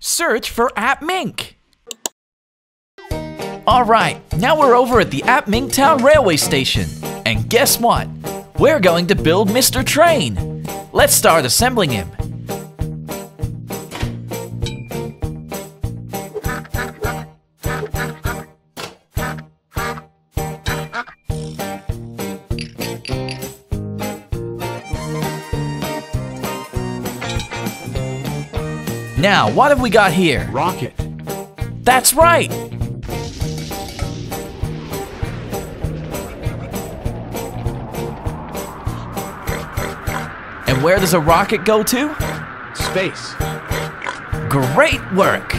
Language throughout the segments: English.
Search for App Mink. Alright, now we're over at the App Mink Town Railway Station. And guess what? We're going to build Mr. Train. Let's start assembling him. Now, what have we got here? Rocket. That's right! And where does a rocket go to? Space. Great work!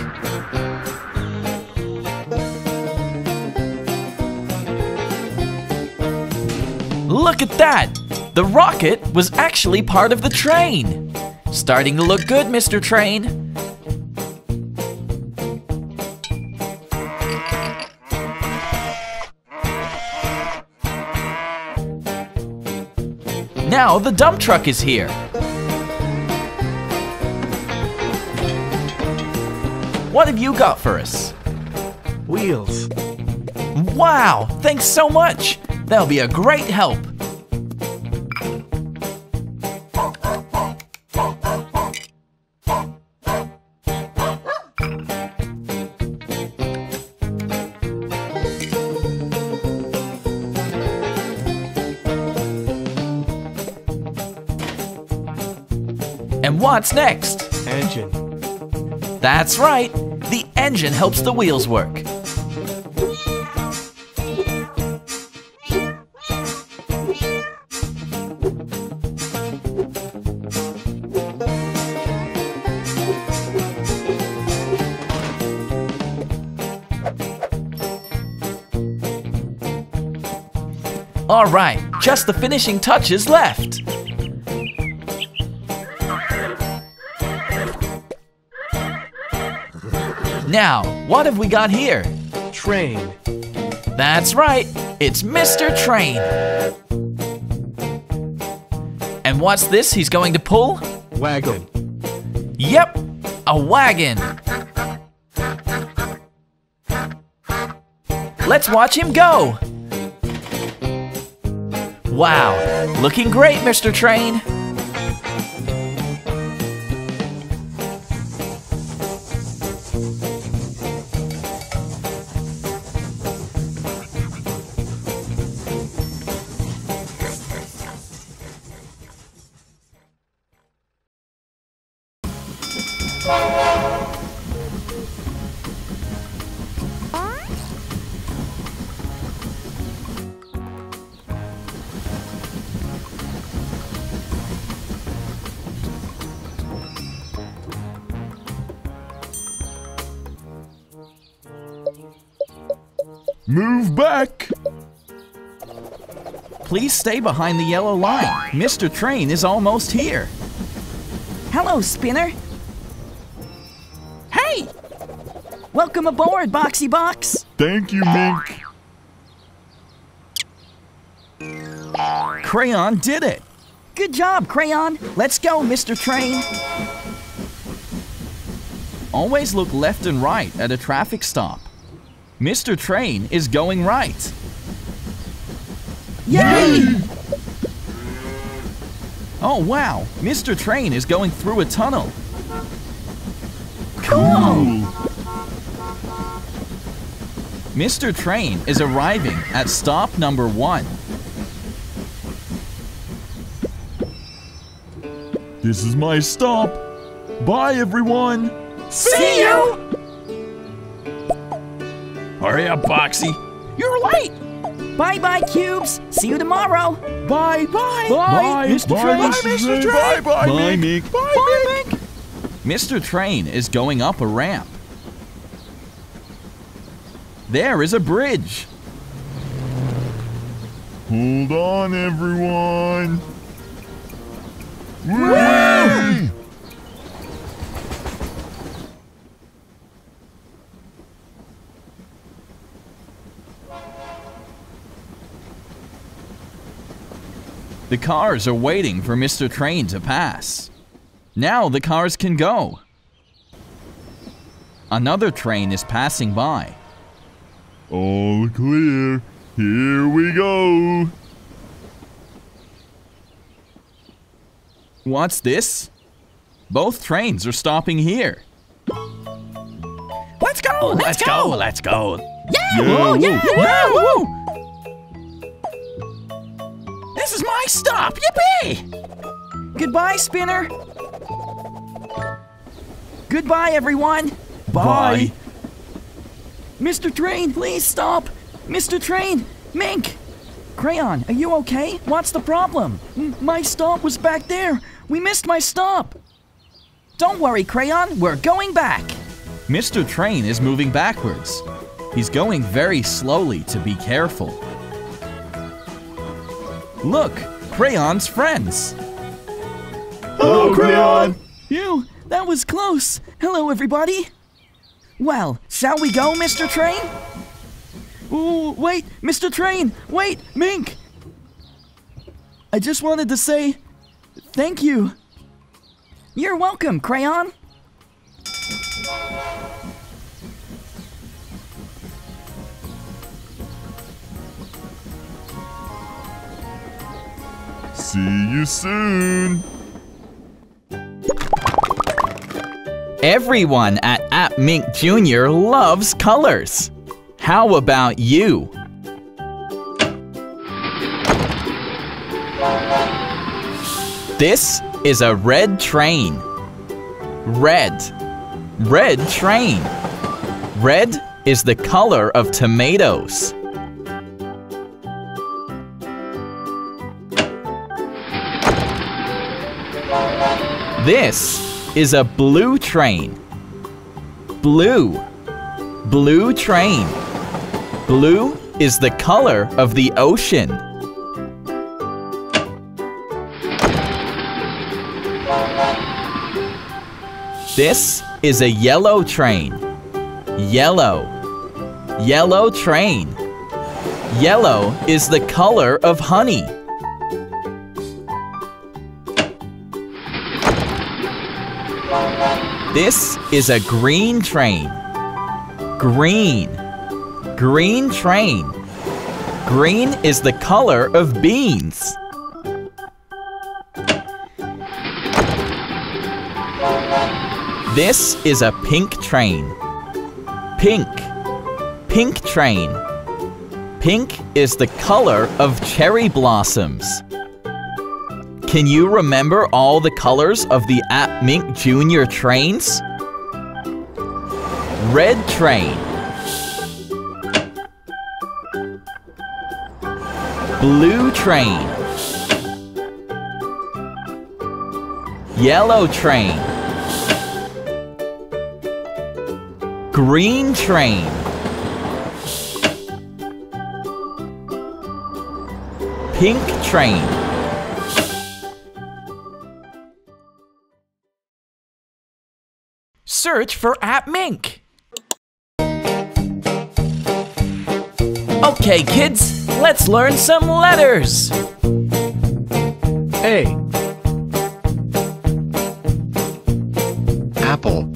Look at that! The rocket was actually part of the train! Starting to look good, Mr. Train. Now the dump truck is here. What have you got for us? Wheels. Wow, thanks so much. That'll be a great help. What's next? Engine. That's right, the engine helps the wheels work. All right, just the finishing touches left. Now, what have we got here? Train. That's right, it's Mr. Train. And what's this he's going to pull? Wagon. Yep, a wagon. Let's watch him go. Wow, looking great, Mr. Train. Please stay behind the yellow line. Mr. Train is almost here. Hello, Spinner. Hey! Welcome aboard, Boxy Box. Thank you, Mink. Crayon did it. Good job, Crayon. Let's go, Mr. Train. Always look left and right at a traffic stop. Mr. Train is going right. Yay! Hmm. Oh wow, Mr. Train is going through a tunnel. Cool! Hmm. Mr. Train is arriving at stop number one. This is my stop. Bye, everyone. See you! Hurry up, Boxy. You're late! Bye bye, Cubes. See you tomorrow. Bye bye. Bye, Mr. Bye, Train. Mr. Train. Bye, bye, Bye, Mink. Mink. Bye, Mink. Mr. Train is going up a ramp. There is a bridge. Hold on, everyone. Whee! The cars are waiting for Mr. Train to pass. Now the cars can go. Another train is passing by. All clear. Here we go. What's this? Both trains are stopping here. Let's go! Oh, let's, go! Let's go. Yeah! Yeah, woo, woo. yeah! Yeah! Woo! This is my stop! Yippee! Goodbye, Spinner. Goodbye, everyone. Bye. Mr. Train, please stop. Mr. Train, Mink. Crayon, are you okay? What's the problem? M- my stop was back there. We missed my stop. Don't worry, Crayon. We're going back. Mr. Train is moving backwards. He's going very slowly to be careful. Look, Crayon's friends. Hello, Crayon. Phew, that was close. Hello, everybody. Well, shall we go, Mr. Train? Ooh, wait, Mr. Train, wait, Mink. I just wanted to say thank you. You're welcome, Crayon. See you soon. Everyone at App Mink Jr. loves colors. How about you? This is a red train. Red. Red train. Red is the color of tomatoes. This is a blue train. Blue. Blue train. Blue is the color of the ocean. This is a yellow train. Yellow. Yellow train. Yellow is the color of honey. This is a green train. Green. Green train. Green is the color of beans. This is a pink train. Pink. Pink train. Pink is the color of cherry blossoms. Can you remember all the colors of the App Mink Junior trains? Red train. Blue train. Yellow train. Green train. Pink train. Search for App Mink. Okay, kids, let's learn some letters. A. apple,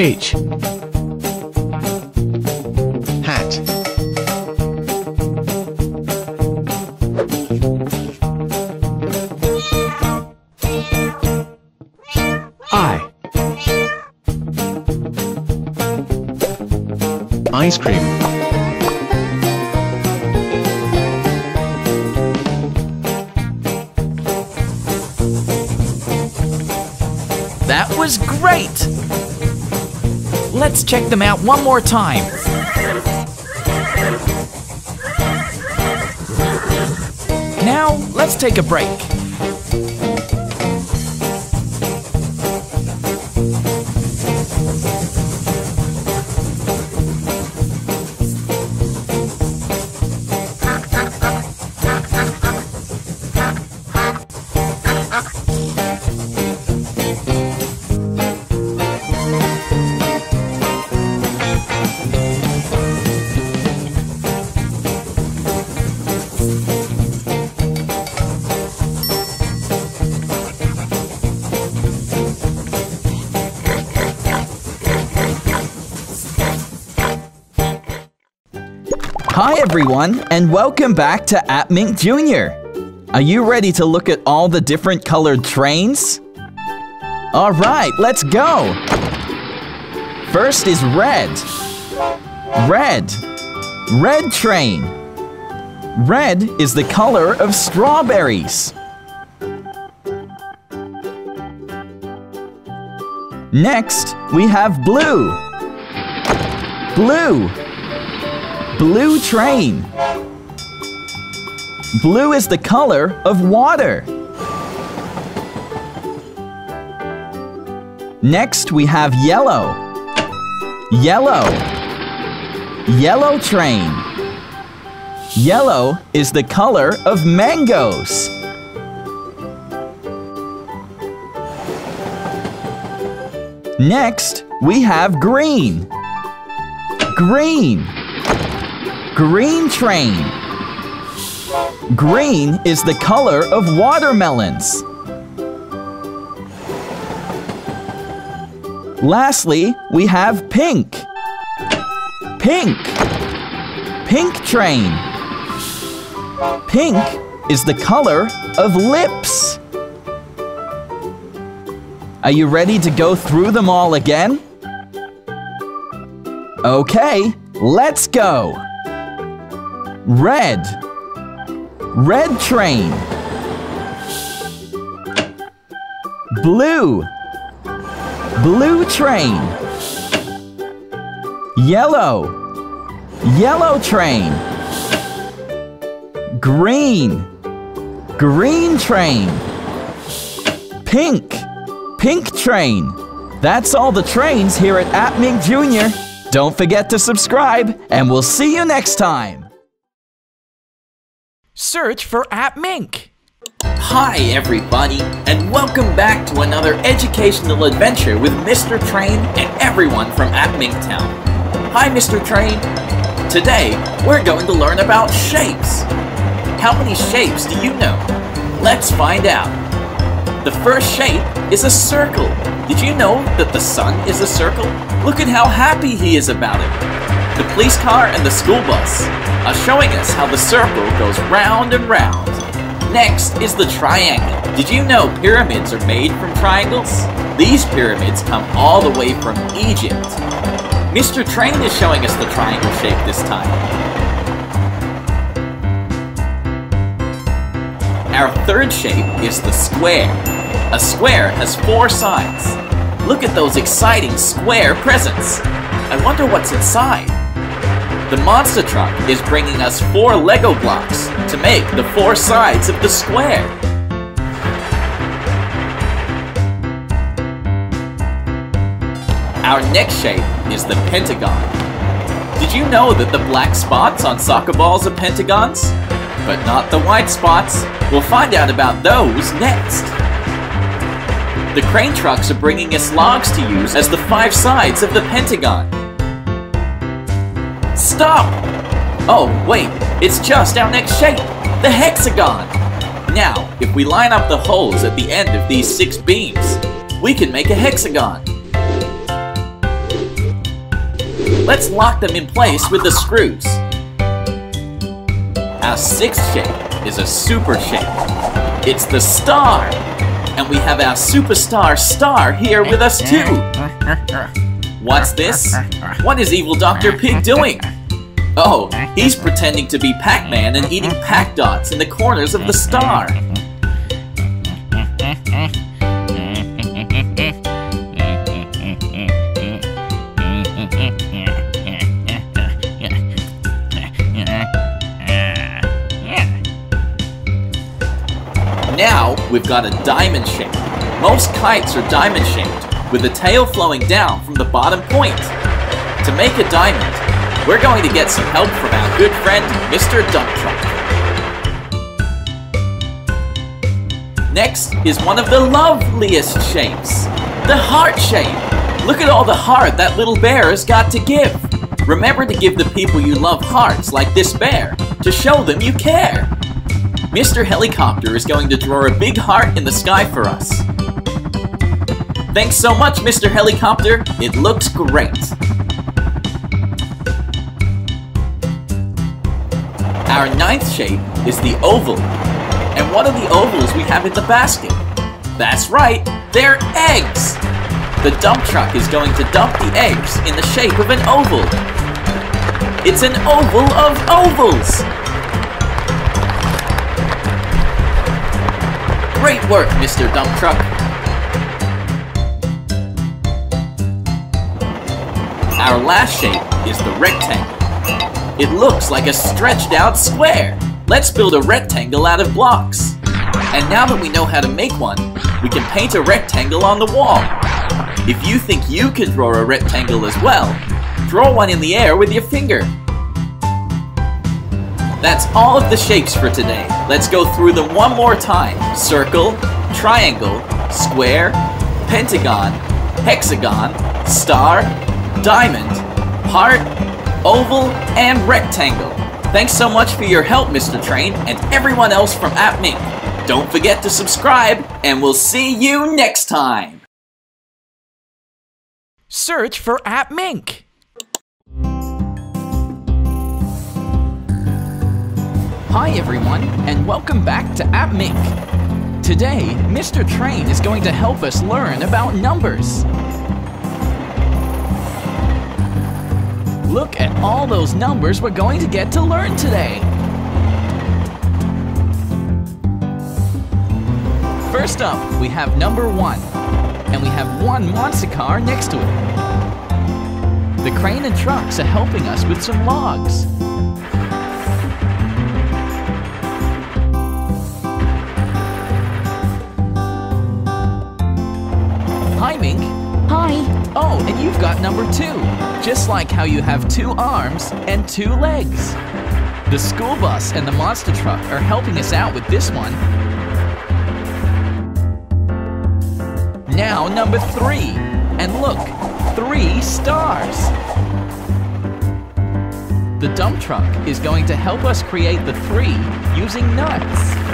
H. Hat. I. Ice cream. Check them out one more time. Now, let's take a break. Hi everyone, and welcome back to AppMink Jr. Are you ready to look at all the different colored trains? All right, let's go. First is red. Red. Red train. Red is the color of strawberries. Next, we have blue. Blue. Blue train. Blue is the color of water. Next, we have yellow. Yellow. Yellow train. Yellow is the color of mangoes. Next, we have green. Green. Green train. Green is the color of watermelons. Lastly, we have pink. Pink. Pink train. Pink is the color of lips. Are you ready to go through them all again? Okay, let's go. Red. Red train. Blue. Blue train. Yellow. Yellow train. Green. Green train. Pink. Pink train. That's all the trains here at AppMink Jr. Don't forget to subscribe, and we'll see you next time. Search for AppMink. Hi, everybody, and welcome back to another educational adventure with Mr. Train and everyone from Appmink Town. Hi, Mr. Train. Today, we're going to learn about shapes. How many shapes do you know? Let's find out. The first shape is a circle. Did you know that the sun is a circle? Look at how happy he is about it. The police car and the school bus are showing us how the circle goes round and round. Next is the triangle. Did you know pyramids are made from triangles? These pyramids come all the way from Egypt. Mr. Train is showing us the triangle shape this time. Our third shape is the square. A square has four sides. Look at those exciting square presents. I wonder what's inside. The monster truck is bringing us four Lego blocks to make the four sides of the square. Our next shape is the pentagon. Did you know that the black spots on soccer balls are pentagons? But not the white spots. We'll find out about those next. The crane trucks are bringing us logs to use as the five sides of the pentagon. Stop! Oh, wait, it's just our next shape, the hexagon. Now, if we line up the holes at the end of these six beams, we can make a hexagon. Let's lock them in place with the screws. Our sixth shape is a super shape. It's the star. And we have our superstar star here with us too. What's this? What is evil Dr. Pig doing? Oh, he's pretending to be Pac-Man and eating Pac dots in the corners of the star. Now, we've got a diamond shape. Most kites are diamond shaped, with the tail flowing down from the bottom point. To make a diamond, we're going to get some help from our good friend, Mr. Dump Truck. Next is one of the loveliest shapes, the heart shape. Look at all the heart that little bear has got to give. Remember to give the people you love hearts like this bear, to show them you care. Mr. Helicopter is going to draw a big heart in the sky for us. Thanks so much, Mr. Helicopter. It looks great. Our ninth shape is the oval. And what are the ovals we have in the basket? That's right, they're eggs! The dump truck is going to dump the eggs in the shape of an oval. It's an oval of ovals! Great work, Mr. Dump Truck. Our last shape is the rectangle. It looks like a stretched out square. Let's build a rectangle out of blocks. And now that we know how to make one, we can paint a rectangle on the wall. If you think you can draw a rectangle as well, draw one in the air with your finger. That's all of the shapes for today. Let's go through them one more time. Circle, triangle, square, pentagon, hexagon, star, diamond, heart, oval, and rectangle. Thanks so much for your help, Mr. Train, and everyone else from AppMink. Don't forget to subscribe, and we'll see you next time! Search for AppMink. Hi everyone, and welcome back to AppMink. Today, Mr. Train is going to help us learn about numbers. Look at all those numbers we're going to get to learn today. First up, we have number one, and we have one monster car next to it. The crane and trucks are helping us with some logs. Hi, Mink. Hi. Oh, and you've got number two, just like how you have two arms and two legs. The school bus and the monster truck are helping us out with this one. Now, number three. And look, three stars. The dump truck is going to help us create the three using nuts.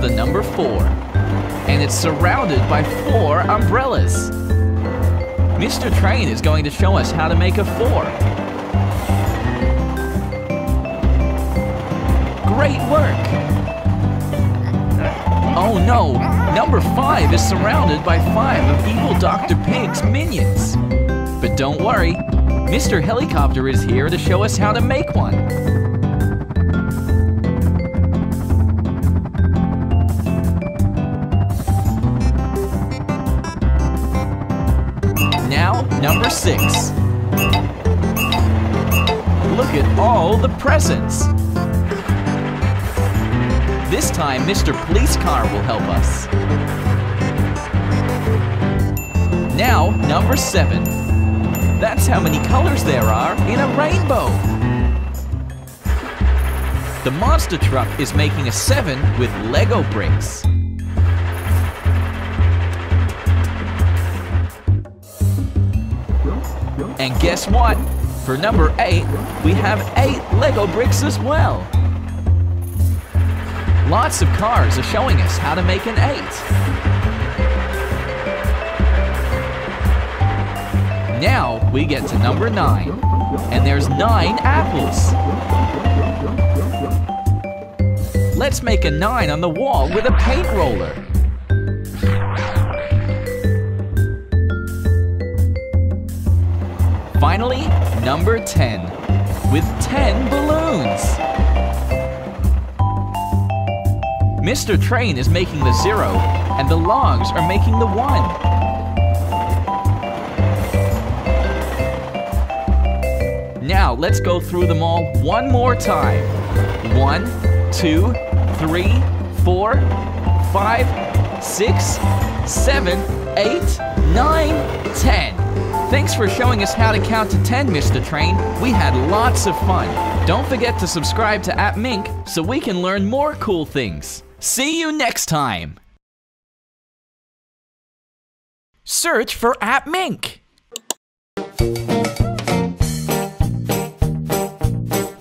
The number four, and it's surrounded by four umbrellas. Mr. Train is going to show us how to make a four. Great work! Oh no, number five is surrounded by five of evil Dr. Pig's minions. But don't worry, Mr. Helicopter is here to show us how to make one. Six. Look at all the presents. This time, Mr. Police Car will help us. Now, number seven. That's how many colors there are in a rainbow. The monster truck is making a seven with Lego bricks. And guess what? For number 8, we have 8 Lego bricks as well. Lots of cars are showing us how to make an 8. Now we get to number 9, and there's 9 apples. Let's make a 9 on the wall with a paint roller. Finally, number 10, with 10 balloons. Mr. Train is making the zero, and the logs are making the one. Now let's go through them all one more time. One, two, three, four, five, six, seven, eight, nine, ten. Thanks for showing us how to count to 10, Mr. Train. We had lots of fun. Don't forget to subscribe to App Mink so we can learn more cool things. See you next time. Search for App Mink.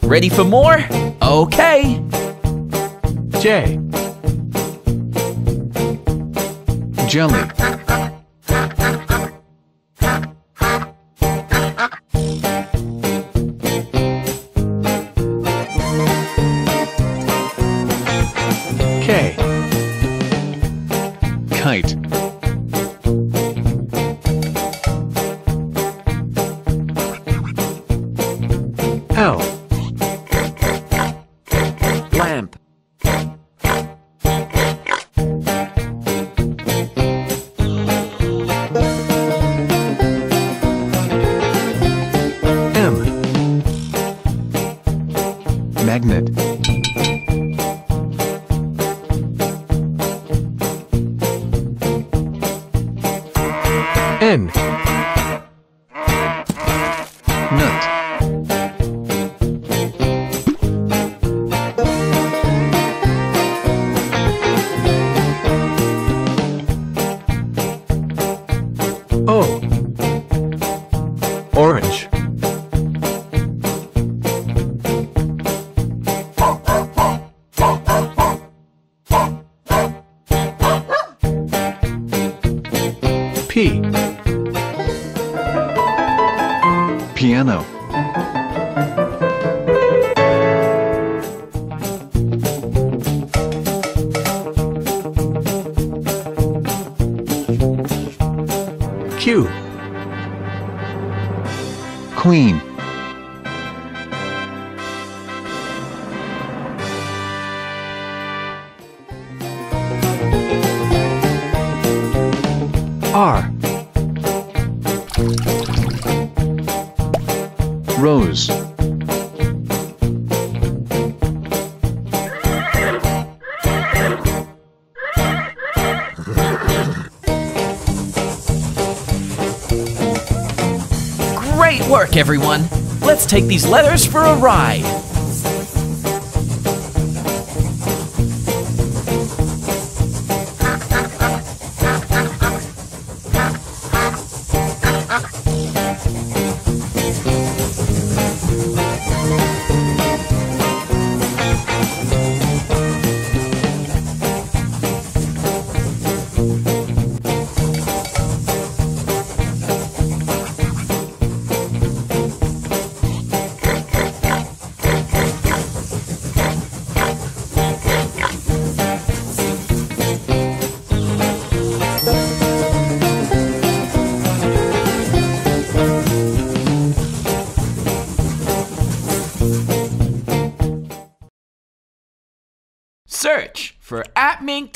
Ready for more? Okay. J. Jelly. Everyone. Let's take these letters for a ride.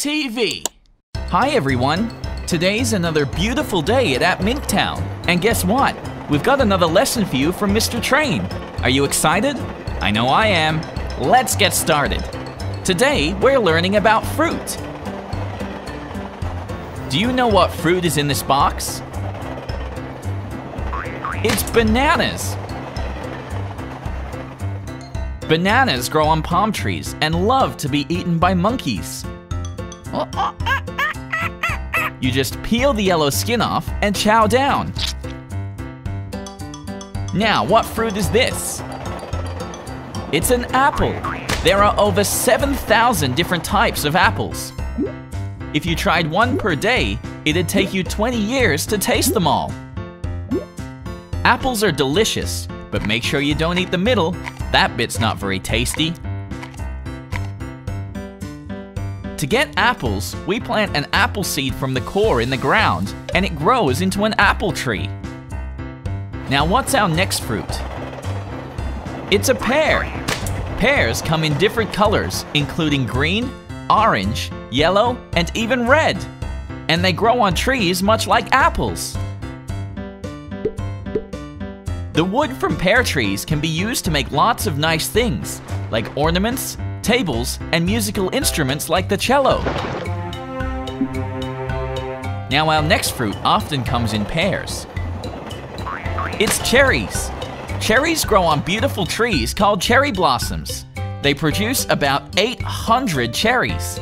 TV. Hi everyone. Today's another beautiful day at AppMink Town. And guess what? We've got another lesson for you from Mr. Train. Are you excited? I know I am. Let's get started. Today, we're learning about fruit. Do you know what fruit is in this box? It's bananas. Bananas grow on palm trees and love to be eaten by monkeys. You just peel the yellow skin off and chow down. Now, what fruit is this? It's an apple. There are over 7,000 different types of apples. If you tried one per day, it'd take you 20 years to taste them all. Apples are delicious, but make sure you don't eat the middle. That bit's not very tasty. To get apples, we plant an apple seed from the core in the ground, and it grows into an apple tree. Now what's our next fruit? It's a pear. Pears come in different colors, including green, orange, yellow, and even red. And they grow on trees much like apples. The wood from pear trees can be used to make lots of nice things, like ornaments, tables, and musical instruments like the cello. Now our next fruit often comes in pairs. It's cherries. Cherries grow on beautiful trees called cherry blossoms. They produce about 800 cherries.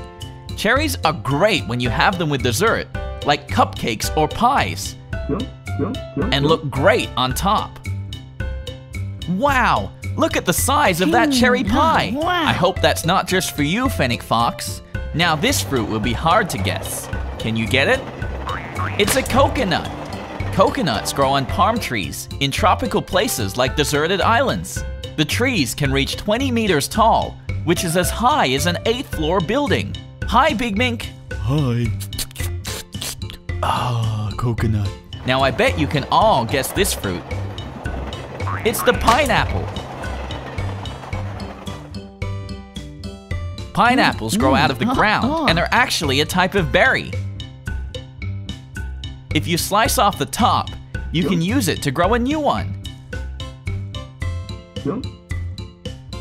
Cherries are great when you have them with dessert, like cupcakes or pies, and look great on top. Wow, look at the size of that cherry pie. I hope that's not just for you, Fennec Fox. Now this fruit will be hard to guess. Can you get it? It's a coconut. Coconuts grow on palm trees in tropical places like deserted islands. The trees can reach 20 meters tall, which is as high as an eighth floor building. Hi, Big Mink. Hi. Ah, coconut. Now I bet you can all guess this fruit. It's the pineapple. Pineapples grow out of the ah, ground ah. and are actually a type of berry. If you slice off the top, you can use it to grow a new one.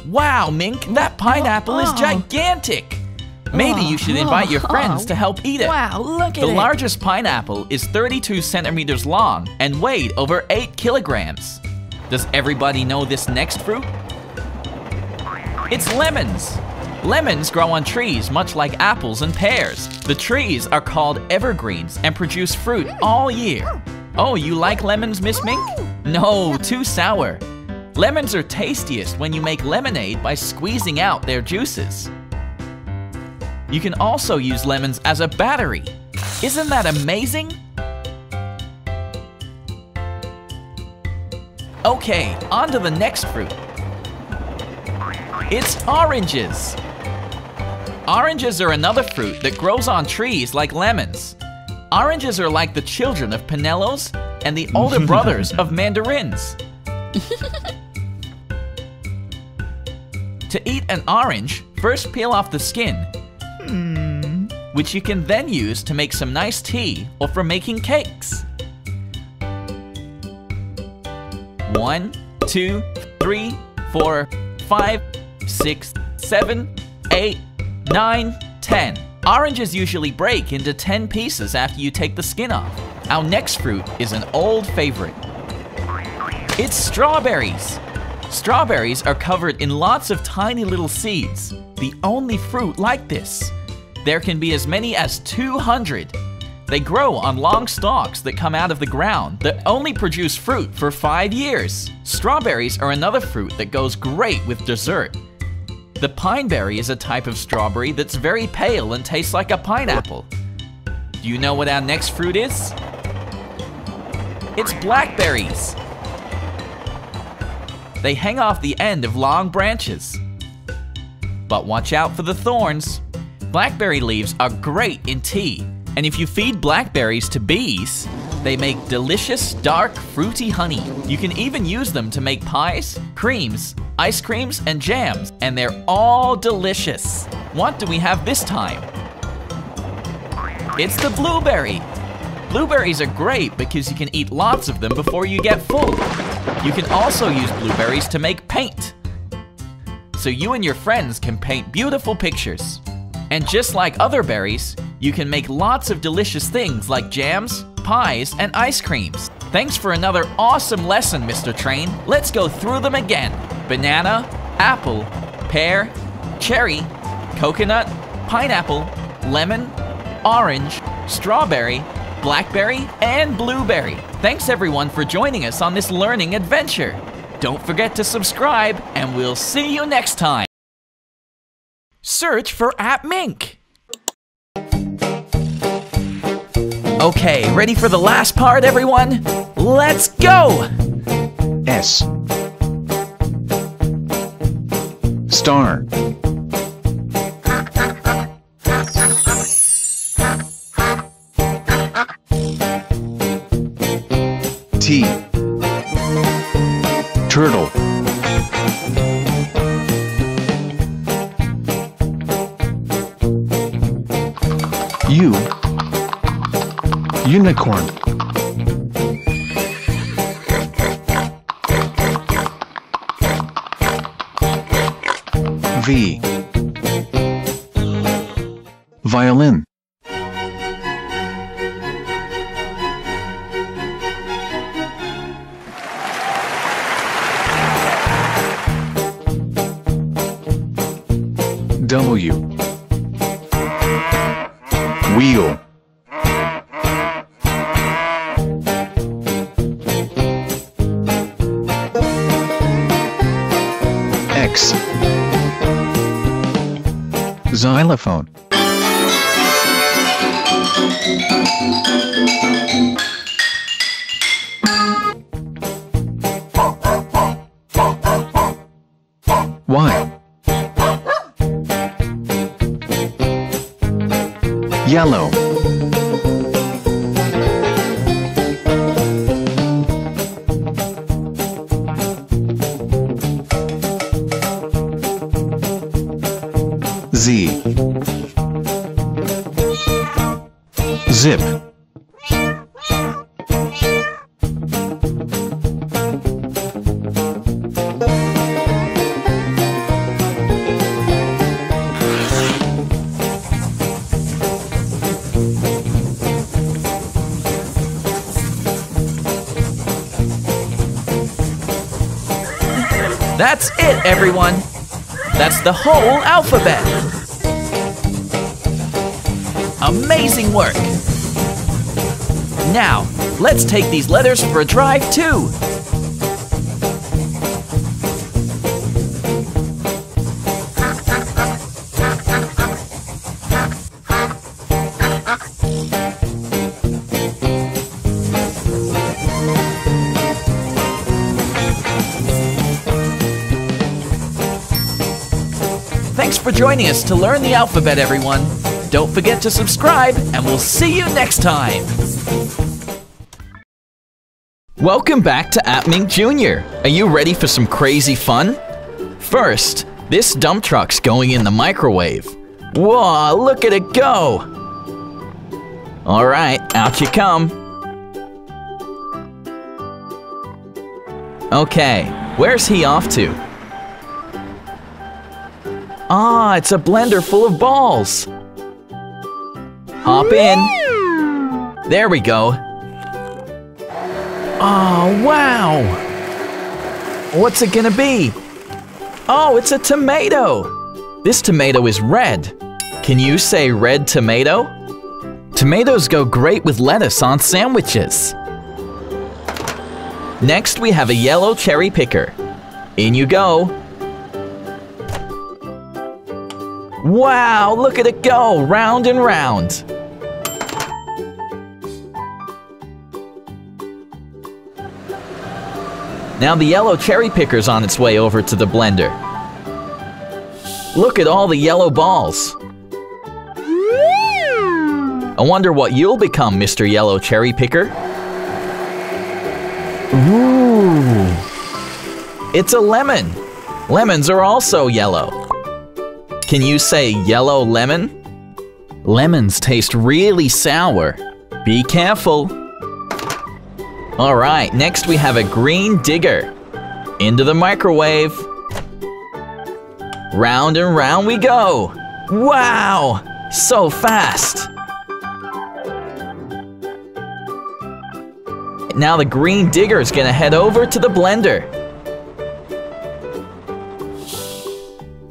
Wow, Mink, that pineapple is Oh. gigantic! Maybe you should invite your friends to help eat it. Wow, look at The it. The largest pineapple is 32 centimeters long and weighed over 8 kilograms. Does everybody know this next fruit? It's lemons. Lemons grow on trees much like apples and pears. The trees are called evergreens and produce fruit all year. Oh, you like lemons, Miss Mink? No, too sour. Lemons are tastiest when you make lemonade by squeezing out their juices. You can also use lemons as a battery. Isn't that amazing? Okay, on to the next fruit. It's oranges. Oranges are another fruit that grows on trees like lemons. Oranges are like the children of pomelos and the older brothers of mandarins. to eat an orange, first peel off the skin, which you can then use to make some nice tea or for making cakes. One, two, three, four, five, six, seven, eight, nine, ten. Oranges usually break into 10 pieces after you take the skin off. Our next fruit is an old favorite. It's strawberries. Strawberries are covered in lots of tiny little seeds, the only fruit like this. There can be as many as 200. They grow on long stalks that come out of the ground that only produce fruit for five years. Strawberries are another fruit that goes great with dessert. The pineberry is a type of strawberry that's very pale and tastes like a pineapple. Do you know what our next fruit is? It's blackberries. They hang off the end of long branches. But watch out for the thorns. Blackberry leaves are great in tea, and if you feed blackberries to bees, they make delicious, dark, fruity honey. You can even use them to make pies, creams, ice creams, and jams, and they're all delicious. What do we have this time? It's the blueberry. Blueberries are great because you can eat lots of them before you get full. You can also use blueberries to make paint. So you and your friends can paint beautiful pictures. And just like other berries, you can make lots of delicious things like jams, pies, and ice creams. Thanks for another awesome lesson, Mr. Train. Let's go through them again. Banana, apple, pear, cherry, coconut, pineapple, lemon, orange, strawberry, blackberry, and blueberry. Thanks everyone for joining us on this learning adventure. Don't forget to subscribe, and we'll see you next time. Search for App Mink. Okay, ready for the last part, everyone? Let's go! S Star Yellow it, everyone. That's the whole alphabet. Amazing work. Now, let's take these letters for a drive too. For joining us to learn the alphabet, everyone. Don't forget to subscribe, and we'll see you next time. Welcome back to AppMink Jr. Are you ready for some crazy fun? First, this dump truck's going in the microwave. Whoa, look at it go! Alright, out you come. Okay, where's he off to? Ah, it's a blender full of balls. Hop in. There we go. Oh, wow. What's it gonna be? Oh, it's a tomato. This tomato is red. Can you say red tomato? Tomatoes go great with lettuce on sandwiches. Next, we have a yellow cherry picker. In you go. Wow, look at it go, round and round. Now the yellow cherry picker's on its way over to the blender. Look at all the yellow balls. I wonder what you'll become, Mr. Yellow Cherry Picker. Ooh. It's a lemon. Lemons are also yellow. Can you say yellow lemon? Lemons taste really sour. Be careful. Alright, next we have a green digger. Into the microwave. Round and round we go. Wow! So fast. Now the green digger is gonna head over to the blender.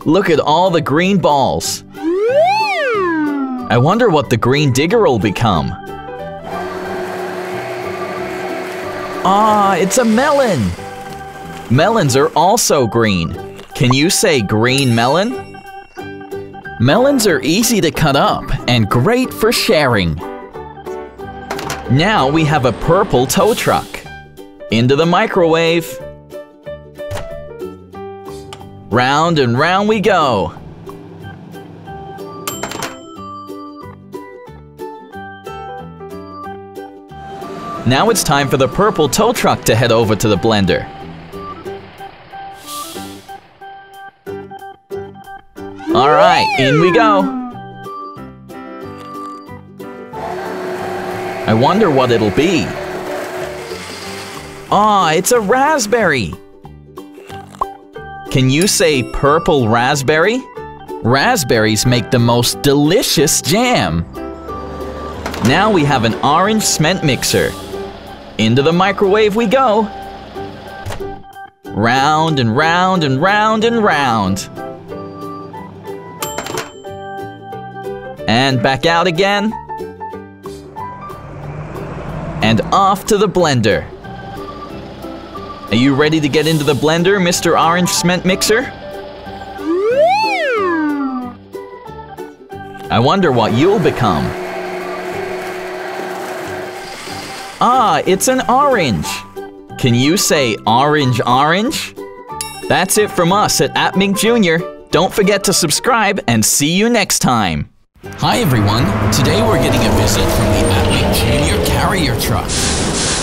Look at all the green balls. I wonder what the green digger will become. Ah, it's a melon! Melons are also green. Can you say green melon? Melons are easy to cut up and great for sharing. Now we have a purple tow truck. Into the microwave. Round and round we go. Now it's time for the purple tow truck to head over to the blender. Alright, in we go. I wonder what it'll be. Ah, it's a raspberry! Can you say purple raspberry? Raspberries make the most delicious jam. Now we have an orange cement mixer. Into the microwave we go. Round and round and round and round. And back out again. And off to the blender. Are you ready to get into the blender, Mr. Orange Cement Mixer? I wonder what you'll become. Ah, it's an orange. Can you say orange orange? That's it from us at AppMink Jr. Don't forget to subscribe and see you next time. Hi everyone, today we're getting a visit from the AppMink Jr. carrier truck.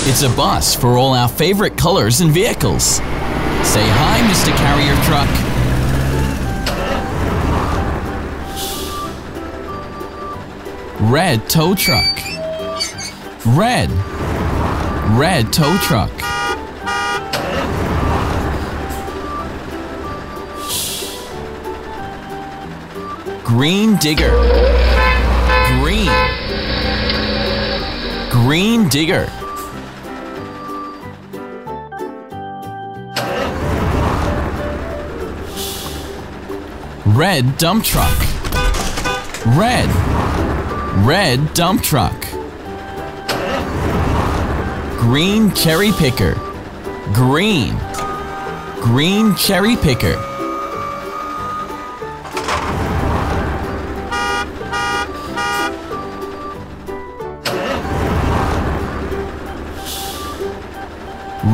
It's a bus for all our favorite colors and vehicles. Say hi, Mr. Carrier Truck. Red tow truck. Red. Red tow truck. Green digger. Green. Green digger. Red dump truck. Red. Red dump truck. Green cherry picker. Green. Green cherry picker.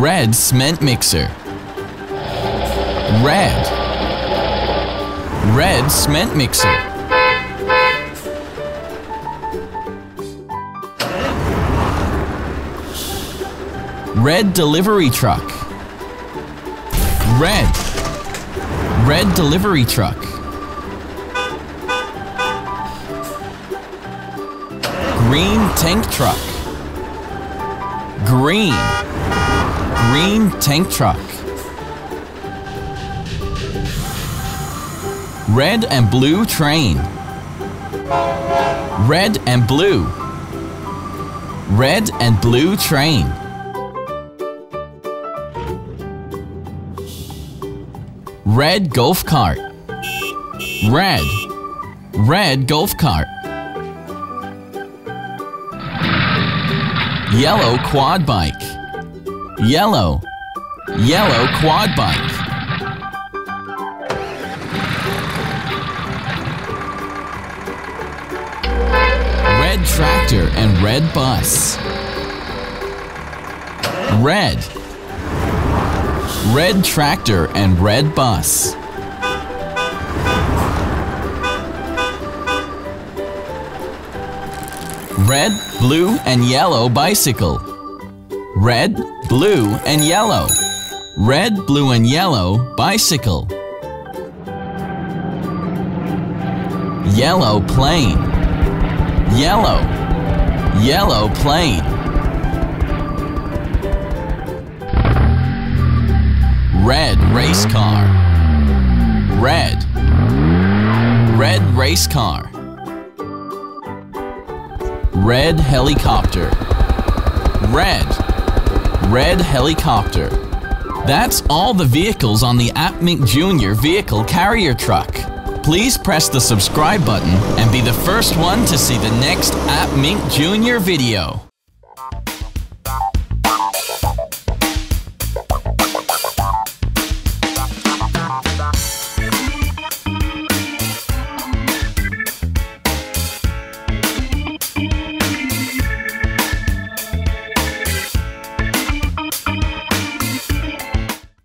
Red cement mixer. Red. Red cement mixer. Red delivery truck. Red. Red delivery truck. Green tank truck. Green. Green tank truck. Red and blue train. Red and blue. Red and blue train. Red golf cart. Red. Red golf cart. Yellow quad bike. Yellow. Yellow quad bike. Red tractor and red bus. Red. Red tractor and red bus. Red, blue, and yellow bicycle. Red, blue, and yellow. Red, blue, and yellow bicycle. Yellow plane. Yellow. Yellow plane. Red race car. Red. Red race car. Red helicopter. Red. Red helicopter. That's all the vehicles on the AppMink Jr. vehicle carrier truck. Please press the subscribe button and be the first one to see the next AppMink Jr. video.